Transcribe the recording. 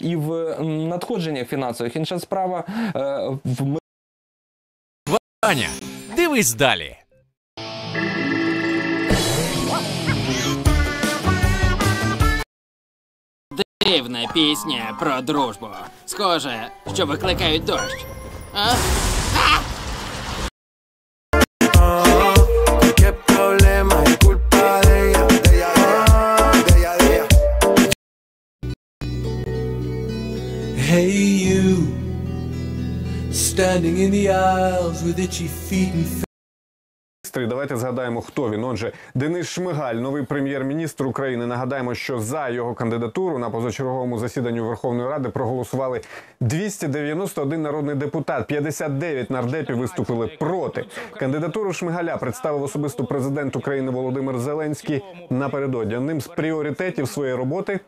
і в надходженнях фінансових. Інша справа е, в Аня, дивись далі. Дивна пісня про дружбу. Схоже, що викликають дощ. А? Qué Hey, you, standing in the aisles with itchy feet and Давайте згадаємо, хто він. Отже, Денис Шмигаль, новий прем'єр-міністр України. Нагадаємо, що за його кандидатуру на позачерговому засіданні Верховної Ради проголосували 291 народний депутат. 59 нардепів виступили проти. Кандидатуру Шмигаля представив особисто президент України Володимир Зеленський напередодні. Одним з пріоритетів своєї роботи